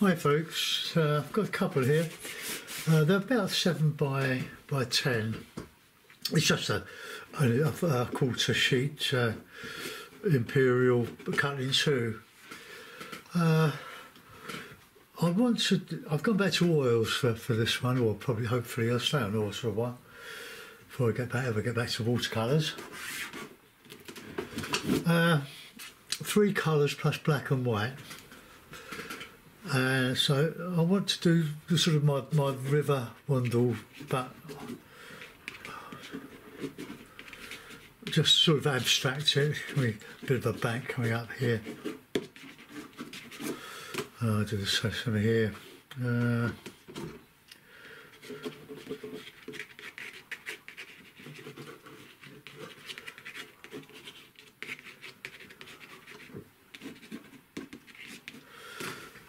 Hi folks, uh, I've got a couple here. Uh, they're about seven by by ten. It's just a, a, a quarter sheet uh, imperial cut in two. Uh, I want to. I've gone back to oils for, for this one, or probably hopefully I'll stay on oils for a while before I get back ever get back to watercolours. Uh, three colours plus black and white. Uh, so I want to do sort of my, my river wandle, but just sort of abstract it. A bit of a bank coming up here. I'll do the same here. Uh,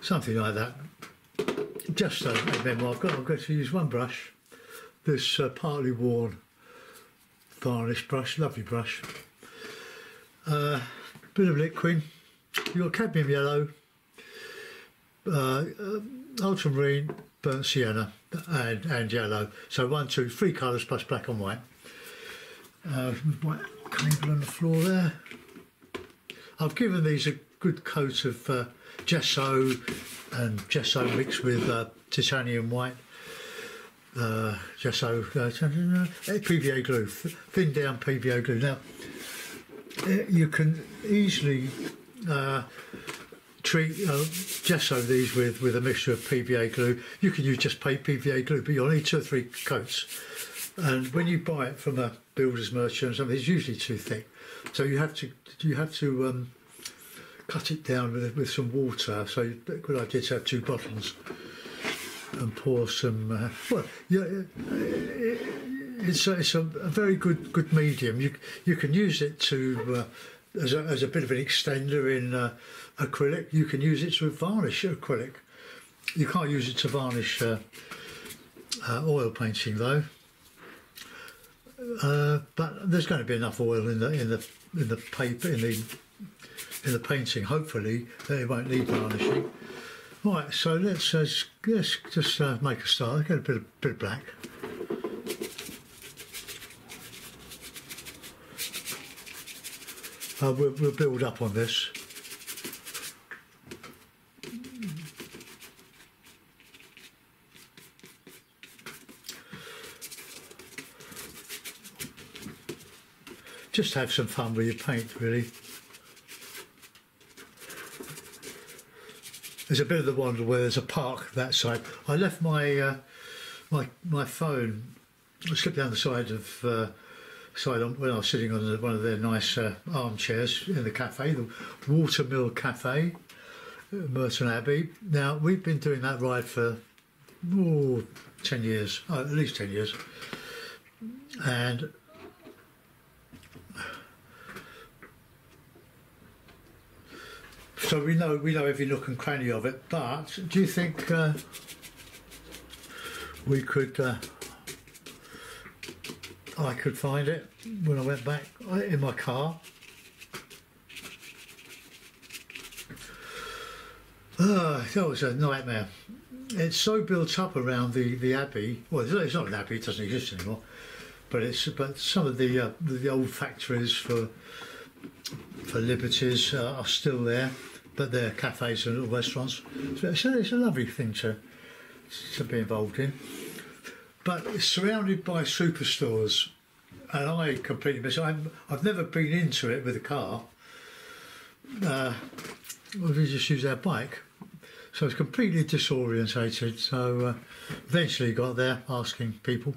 something like that. Just so, and then I've got, I've got to use one brush, this uh, partly worn varnish brush, lovely brush. Uh, bit of liquid, got cadmium yellow, uh, uh, ultramarine, burnt sienna, and, and yellow. So one, two, three colours plus black and white. Uh, white cable on the floor there. I've given these a good coat of uh, gesso and gesso mixed with uh, titanium white. Uh, gesso, uh, PVA glue, thin down PVA glue. Now, uh, you can easily uh, treat uh, gesso these with, with a mixture of PVA glue. You can use just PVA glue, but you'll need two or three coats. And when you buy it from a builder's merchant or something, it's usually too thick. So you have to you have to um, cut it down with, with some water. So a good idea to have two bottles and pour some. Uh, well, yeah, it's a, it's a, a, very good good medium. You you can use it to uh, as a, as a bit of an extender in uh, acrylic. You can use it to varnish acrylic. You can't use it to varnish uh, uh, oil painting though. Uh, but there's going to be enough oil in the in the in the paper in the in the painting, hopefully, that it won't need varnishing. Right, so let's, uh, let's just uh, make a start. Get a bit of, bit of black. Uh, we'll, we'll build up on this. Just have some fun with your paint, really. There's a bit of the Wandle where there's a park that side. I left my uh, my my phone. I slipped down the side of uh, side on, when I was sitting on one of their nice uh, armchairs in the cafe, the Watermill Cafe, Merton Abbey. Now we've been doing that ride for oh, 10 years, oh, at least ten years, and So we know we know every nook and cranny of it. But do you think uh, we could? Uh, I could find it when I went back uh, in my car. Uh, that was a nightmare. It's so built up around the, the abbey. Well, it's not an abbey; it doesn't exist anymore. But it's but some of the uh, the old factories for for Liberty's uh, are still there but they're cafes and little restaurants. So it's a, it's a lovely thing to to be involved in. But it's surrounded by superstores, and I completely miss. I'm, I've never been into it with a car. Uh, we just use our bike, so it's completely disorientated. So uh, eventually got there, asking people.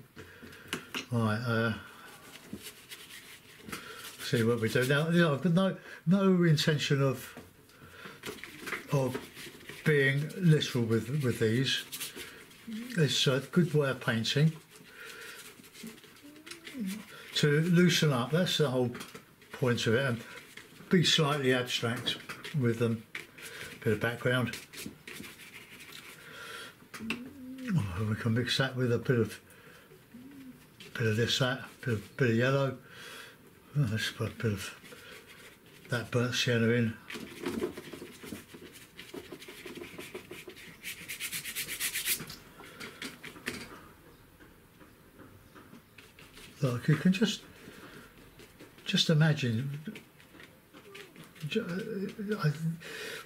Right. Uh, see what we do now. You know, I've got no, no intention of of being literal with, with these. It's a good way of painting. To loosen up, that's the whole point of it, and be slightly abstract with them. Bit of background. Oh, we can mix that with a bit of bit of this, that, bit of, bit of yellow. Oh, let's put a bit of that burnt sienna in. Like you can just just imagine uh,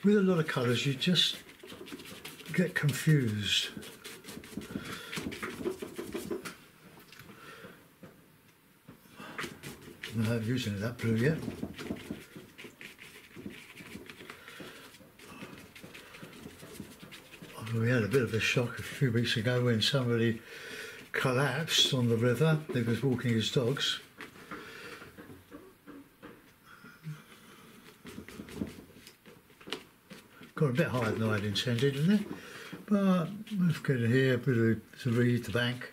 with a lot of colours you just get confused. I'm not using that blue yet. We had a bit of a shock a few weeks ago when somebody collapsed on the river. He was walking his dogs. Got a bit higher than I'd intended, didn't it? But get in here, a bit of to read the bank.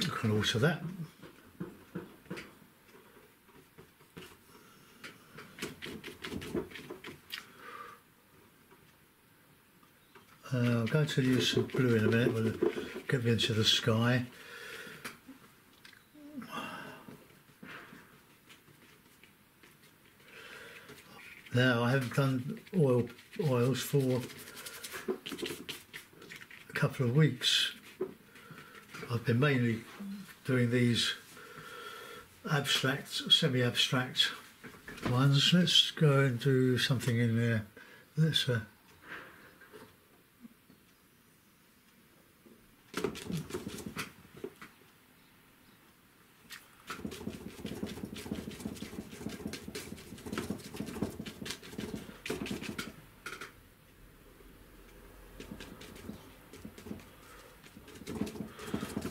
You can alter that. I'm going to use some blue in a minute. We'll get into the sky. Now I haven't done oil oils for a couple of weeks. I've been mainly doing these abstract, semi-abstract ones. Let's go and do something in there. Let's uh,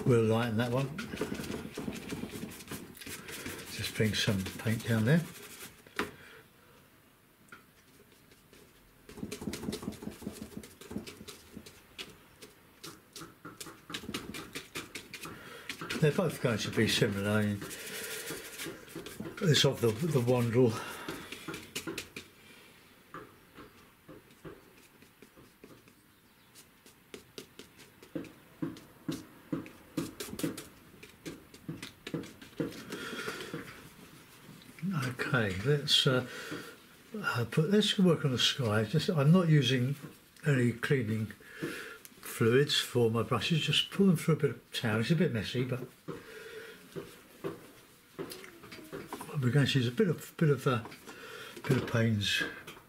We'll lighten that one. Just bring some paint down there. They're both going to be similar. I mean, It's of the the Wandle. Okay, let's uh, uh, put let's work on the sky. Just I'm not using any cleaning fluids for my brushes. Just pull them through a bit of towel. It's a bit messy, but we're going to use a bit of bit of uh, bit of pains.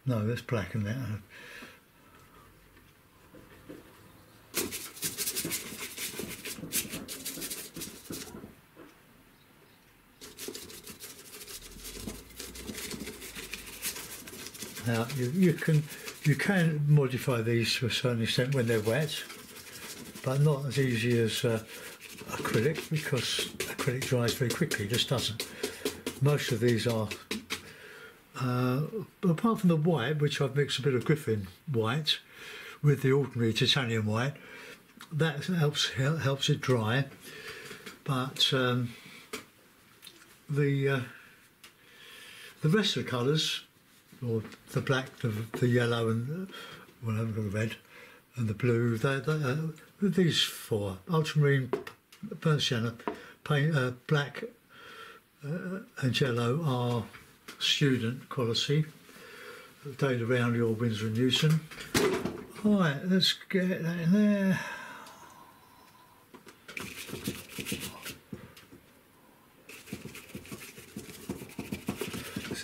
No, let's blacken that. Now you, you can you can modify these to a certain extent when they're wet, but not as easy as uh, acrylic because acrylic dries very quickly. It just doesn't. Most of these are, uh, apart from the white, which I've mixed a bit of Griffin white with the ordinary titanium white, that helps helps it dry. But um, the uh, the rest of the colours or the black, the, the yellow, and uh, well, the red, and the blue. They, they, uh, these four: ultramarine, sienna, paint, uh, black, uh, and yellow are student quality. Daler-Rowney or Winsor and Newton. All right, let's get that in there.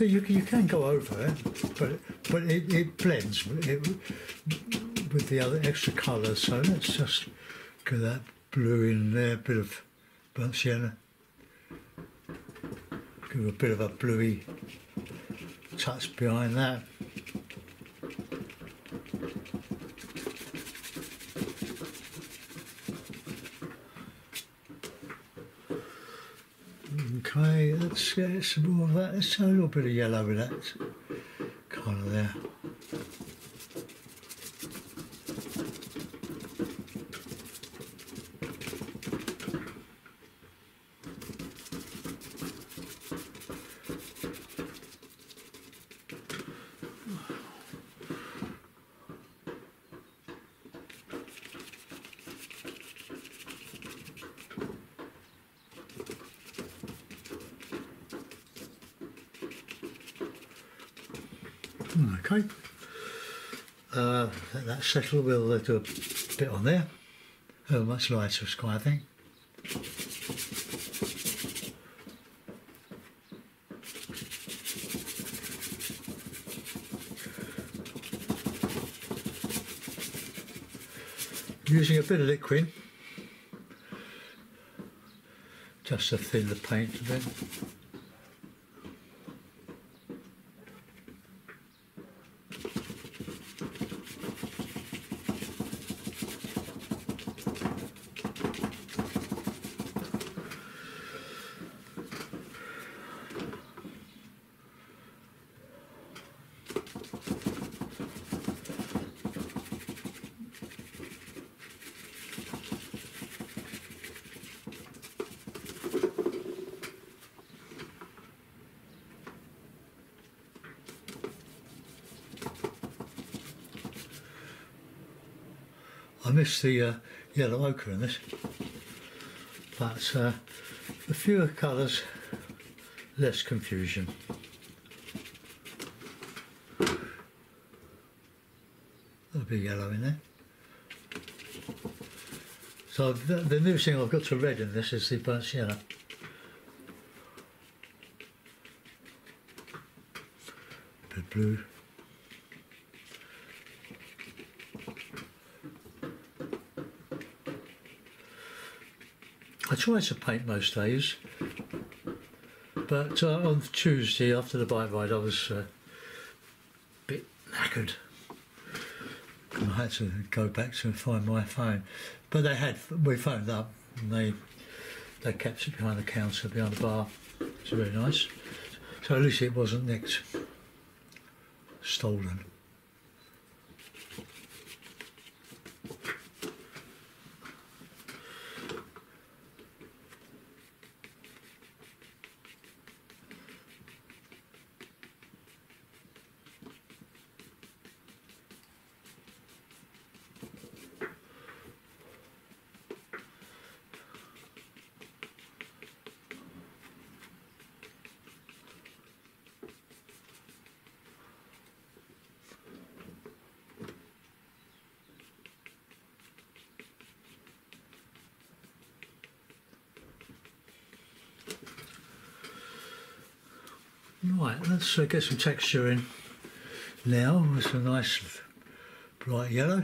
So you, you can go over it, but but it, it blends with, it, with the other extra colours. So let's just get that blue in there, a bit of burnt sienna. Give a bit of a bluey touch behind that. Let's some more of that. Have a little bit of yellow with that colour there. Okay. Uh, that settle. We'll uh, do a bit on there. a much lighter sky, I think. Using a bit of liquid just to thin the paint a bit. The uh, yellow ochre in this, but uh, the fewer colours, less confusion. There'll be yellow in there. So the, the new thing I've got to red in this is the burnt yellow. Bit blue. Try to paint most days, but uh, on Tuesday after the bike ride I was uh, a bit knackered. I had to go back to find my phone, but they had we phoned up and they they kept it behind the counter behind the bar. It's very nice. So at least it wasn't nicked, stolen. Right, let's uh, get some texture in now with a nice bright yellow.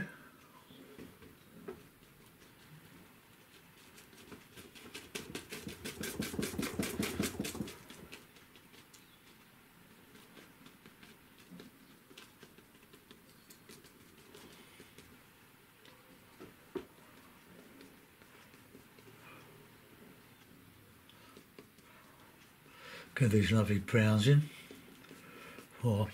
Get these lovely browns in for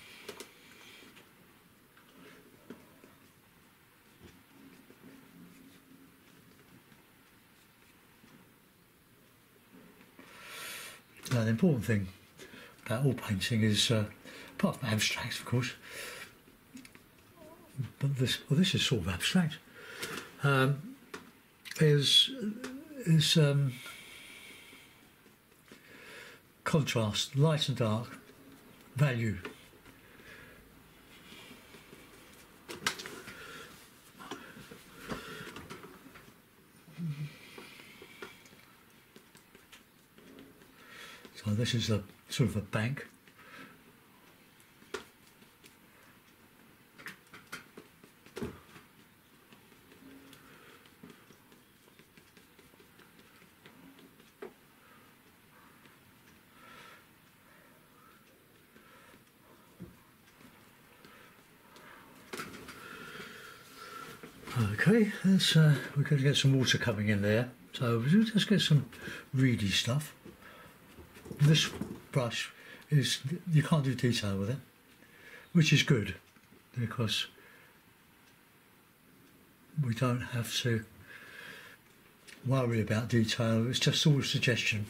Now, the important thing about all painting is, uh, apart from abstracts, of course, but this well, this is sort of abstract. Um, is is um, contrast, light and dark, value. So this is a sort of a bank. Uh, we're going to get some water coming in there. So we'll just get some reedy stuff. This brush is, you can't do detail with it, which is good because we don't have to worry about detail, it's just all suggestion.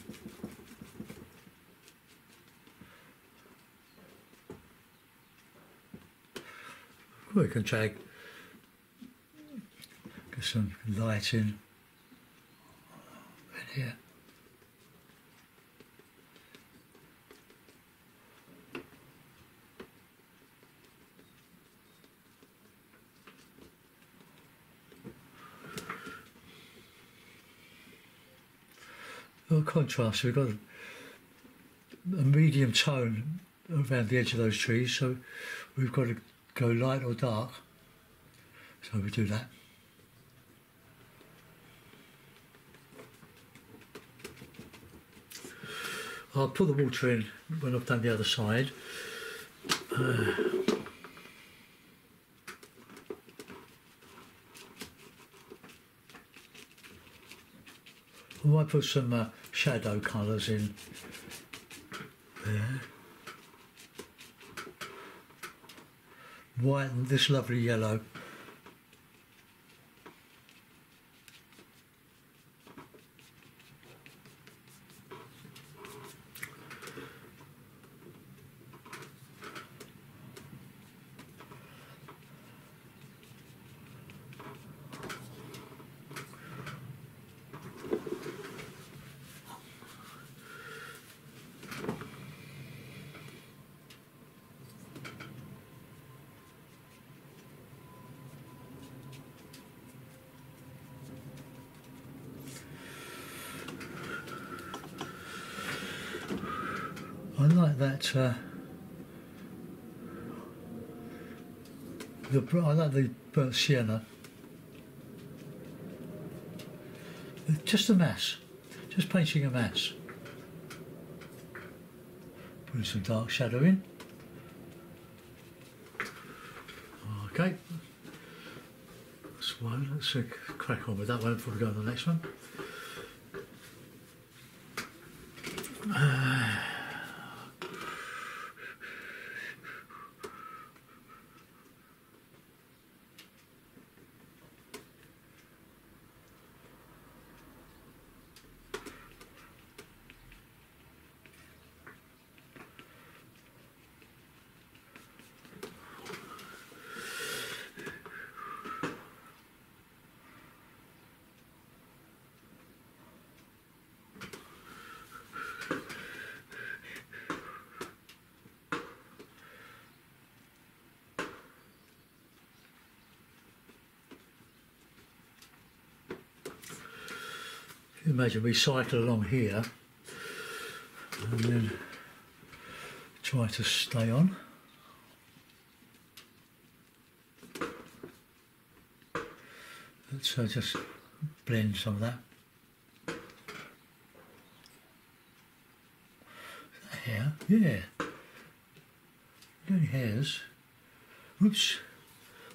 We can drag Get some light in in here. got contrast. We've got a medium tone around the edge of those trees, so we've got to go light or dark. So we do that. I'll put the water in when I've done the other side. Uh, I might put some uh, shadow colours in there. White and this lovely yellow. I like that. Uh, the I like the burnt sienna. Just a mass, just painting a mass. Putting some dark shadow in. Okay. That's one. Let's uh, crack on with that one before we go on the next one. Imagine we cycle along here and then try to stay on. Uh, just blend some of that hair? Yeah. Any hairs? Oops.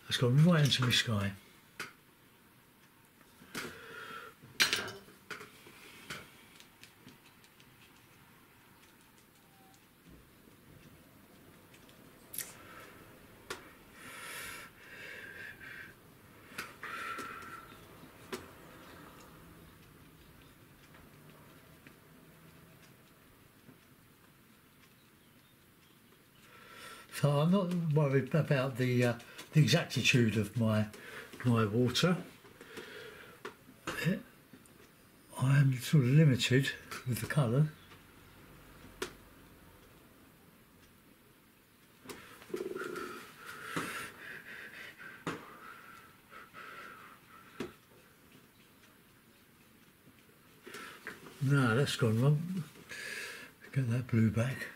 That's gone right into my sky. So I'm about the uh, the exactitude of my my water. I'm sort of limited with the colour. No, that's gone wrong. Get that blue back.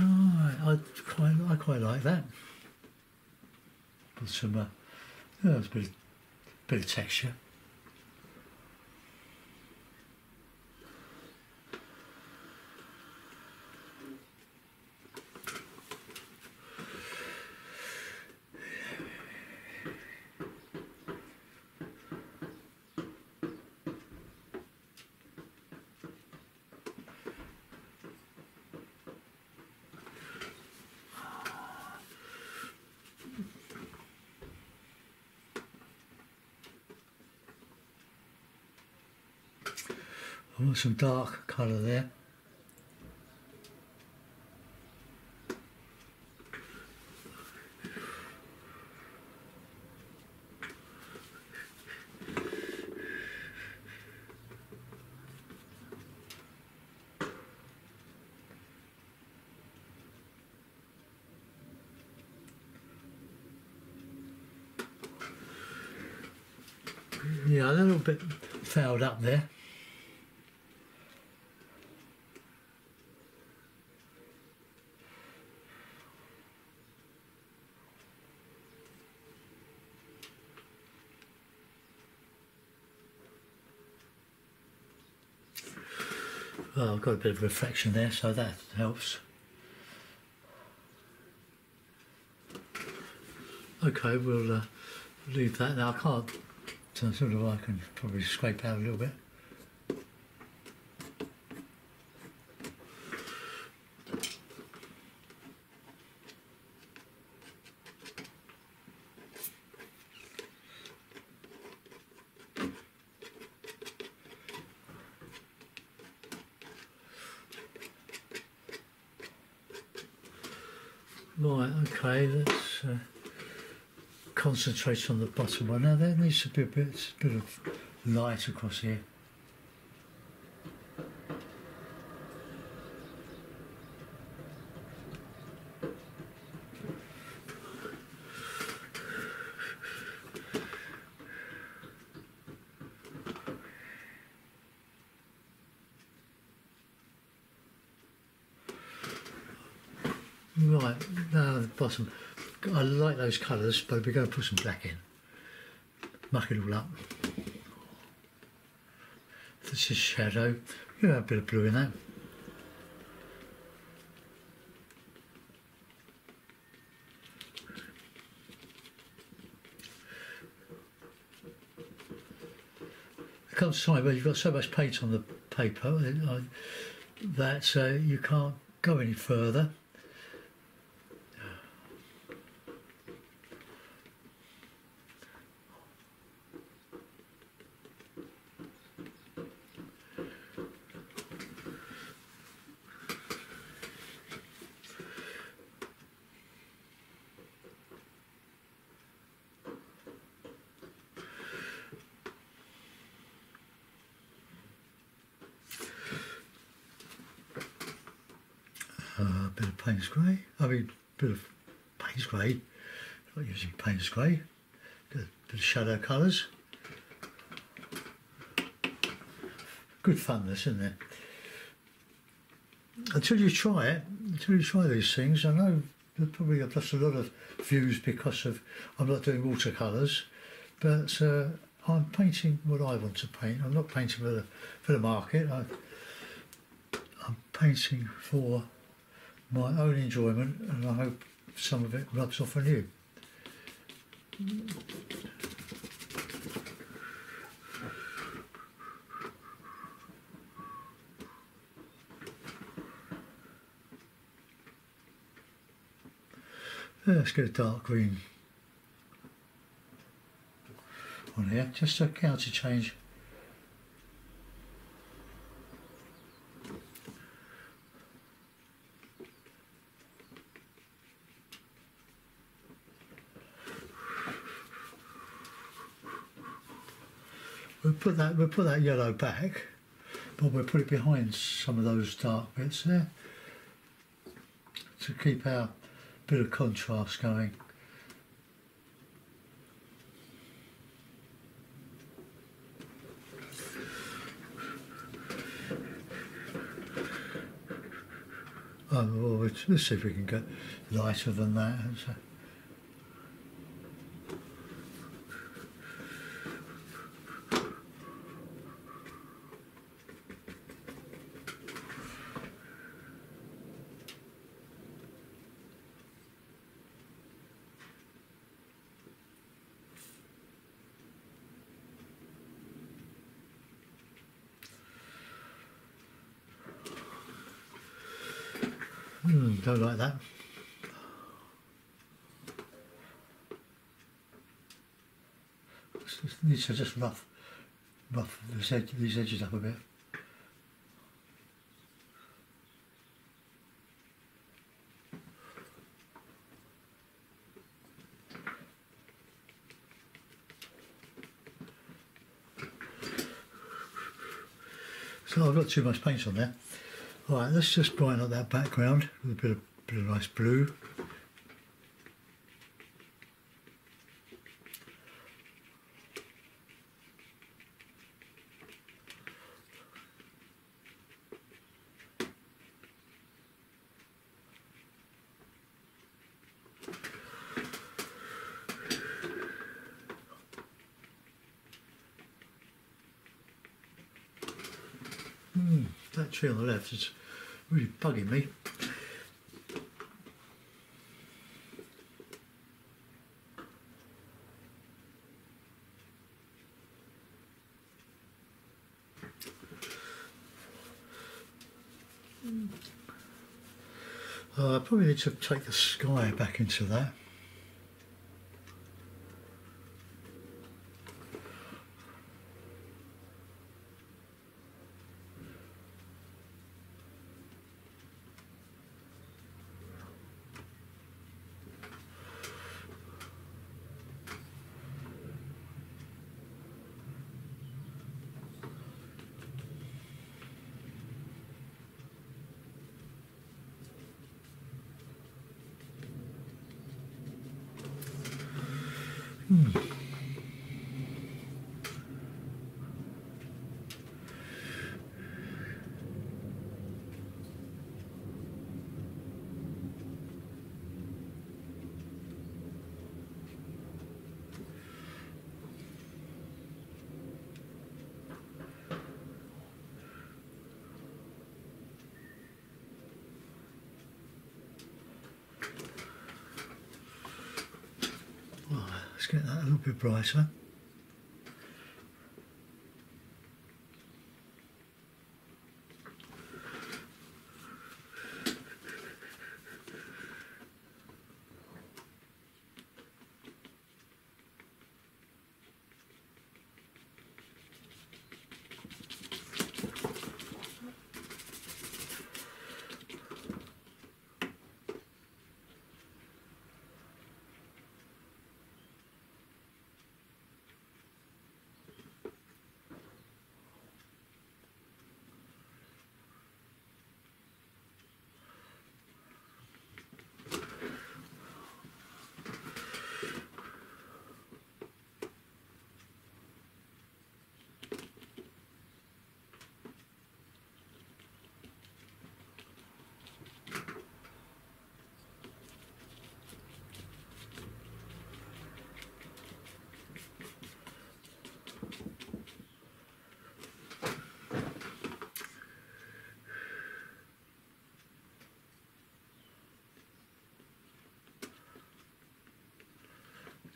Oh, I, I quite, I quite like that. With some, uh, yeah, there's a bit, of- bit of texture. Want some dark colour there. Yeah, a little bit fouled up there. Well, I've got a bit of reflection there, so that helps. Okay, we'll uh, leave that now. I can't, so sort of I can probably scrape out a little bit. Right, okay, let's uh, concentrate on the bottom one. Now there needs to be a bit, a bit of light across here. Right, now the bottom. Colours, but we're going to put some black in. Muck it all up. This is shadow. You have a bit of blue in that. I can't decide, but you've got so much paint on the paper uh, that uh, you can't go any further. Uh, a bit of Payne's grey. I mean, a bit of Payne's grey. Not using Payne's grey. Bit of shadow colours. Good fun, this, isn't it? Until you try it, until you try these things, I know that probably lost a lot of views because of I'm not doing watercolours, but uh, I'm painting what I want to paint. I'm not painting for the for the market. I, I'm painting for my own enjoyment, and I hope some of it rubs off on you. Let's get a dark green on here, just a counter change. Put that we'll put that yellow back, but we'll put it behind some of those dark bits there to keep our bit of contrast going. Oh, well, let's, let's see if we can get lighter than that. Hmm, don't like that. These are just rough, rough this edge, these edges up a bit. So I've got too much paint on there. All right, let's just brighten up that background with a bit of, bit of nice blue. Hmm, that tree on the left is really bugging me. Uh, I probably need to take the sky back into that. Get that a little bit brighter.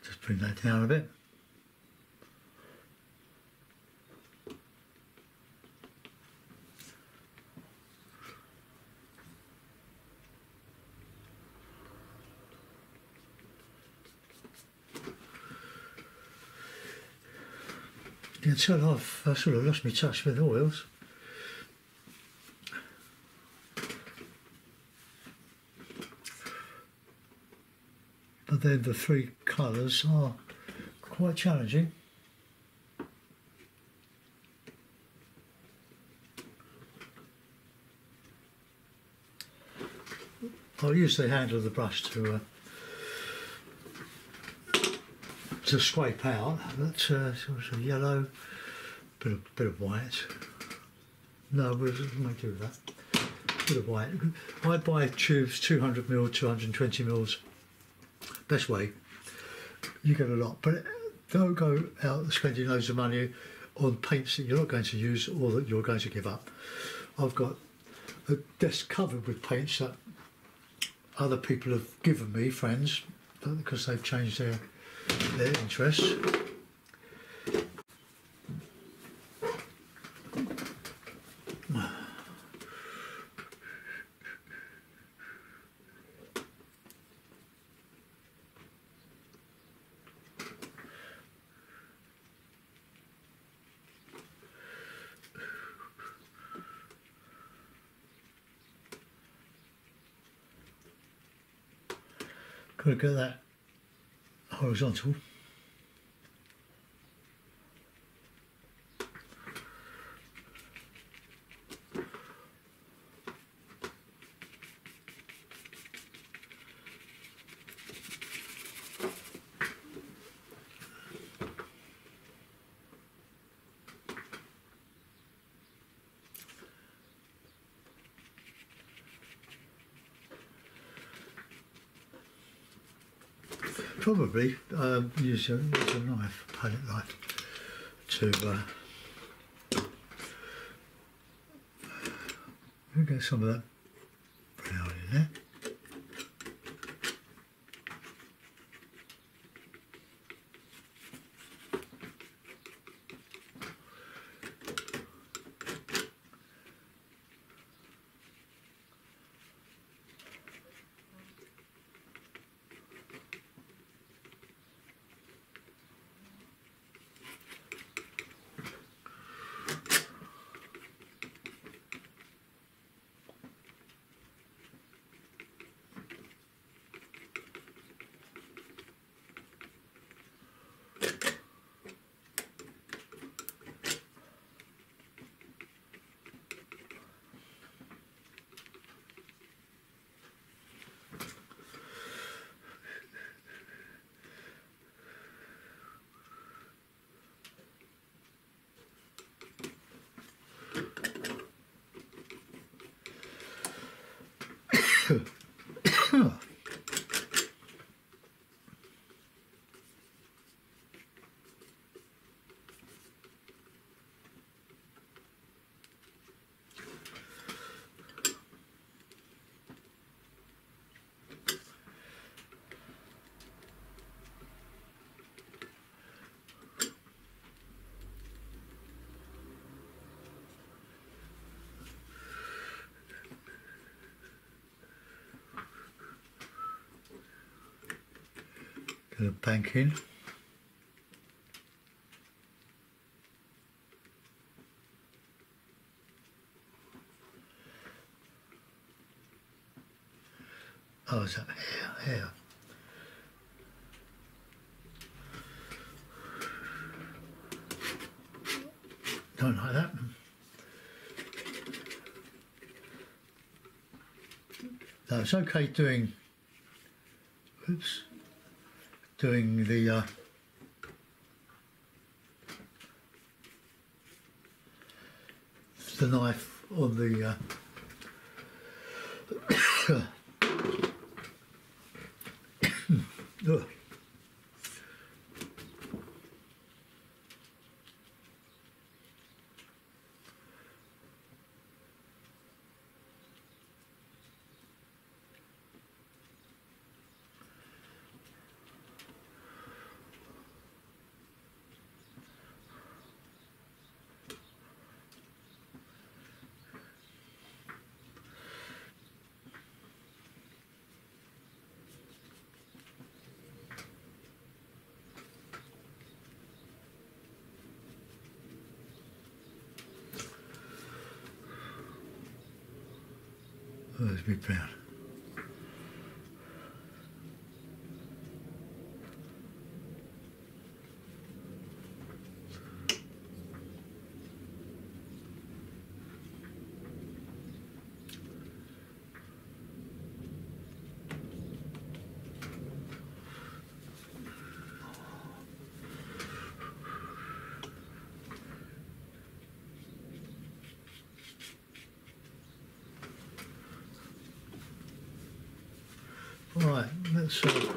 Just bring that down a bit. Can tell I've uh, sort of lost my touch with oils. But then the three colours are quite challenging. I'll use the handle of the brush to uh, to scrape out that uh, sort of yellow, bit of bit of white. No, we'll make do with that. Bit of white. I buy tubes 200 mil, 220 mils. Best way. You get a lot, but don't go out spending loads of money on paints that you're not going to use or that you're going to give up. I've got a desk covered with paints that other people have given me, friends, because they've changed their their interests. Got at that horizontal. Probably um, use, a, use a knife, palette knife, to uh, get some of that brown in there. Get a bank in. Oh, is that here? Here. Don't like that. No, it's okay doing. Oops. Doing the. Uh, the knife on the. Uh, Ugh. Oh, there's Right, let's uh,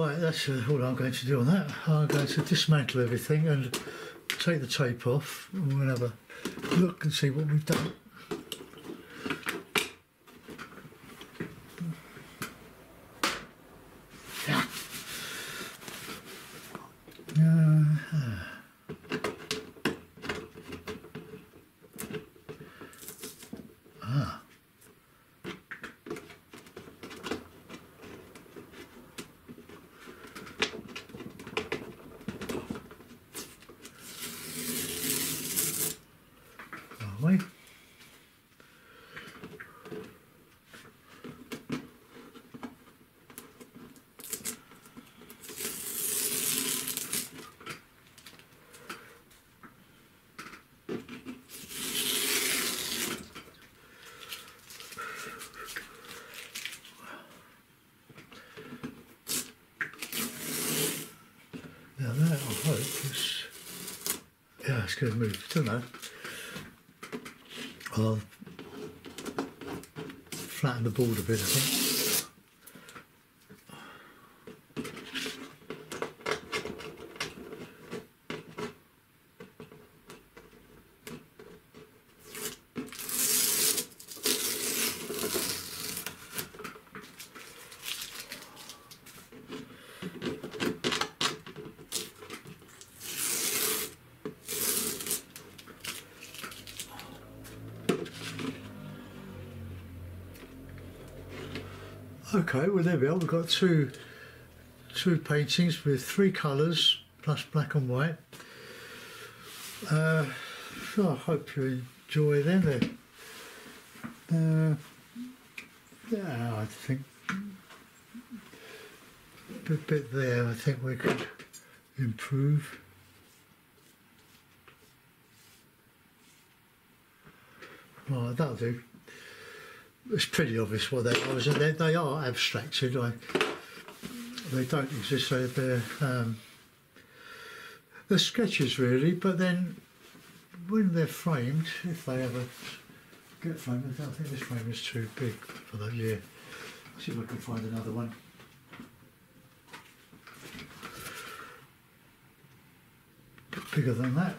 Right, that's uh, all I'm going to do on that. I'm going to dismantle everything and take the tape off and we'll have a look and see what we've done. Going to move. I'll flatten the board a bit, I think. Okay, well there we are. We've got two two paintings with three colours plus black and white. Uh, so I hope you enjoy them. Uh, yeah, I think a bit there. I think we could improve. Right, that'll do it's pretty obvious what they are. And they, they are abstracted. They don't exist. They're, they're, um, they're sketches really, but then when they're framed, if they ever get framed, I think this frame is too big for that year. See if I can find another one. Bigger than that.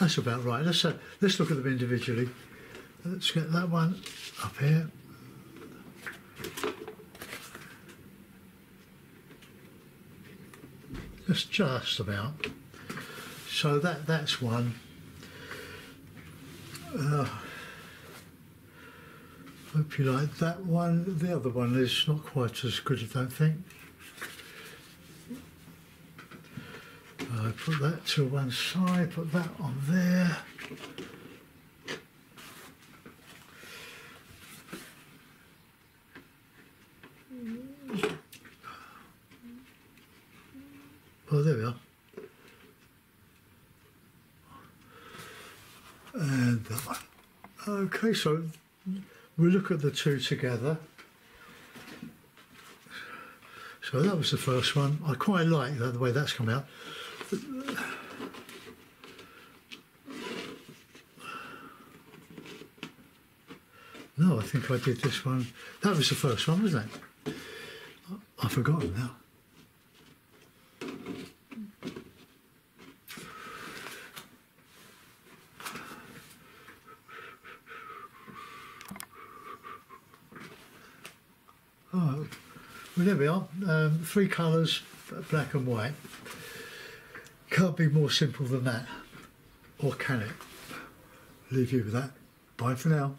That's about right. Let's uh, let's look at them individually. Let's get that one up here. That's just about. So that that's one. Uh, hope you like that one. The other one is not quite as good, I don't think. I put that to one side, put that on there. Oh, there we are. And that one. Okay, so we look at the two together. So that was the first one. I quite like that, the way that's come out. Think I did this one. That was the first one, wasn't it? I've forgotten now. Oh, well, there we are. Um, three colours, black and white. Can't be more simple than that. Or can it? Leave you with that. Bye for now.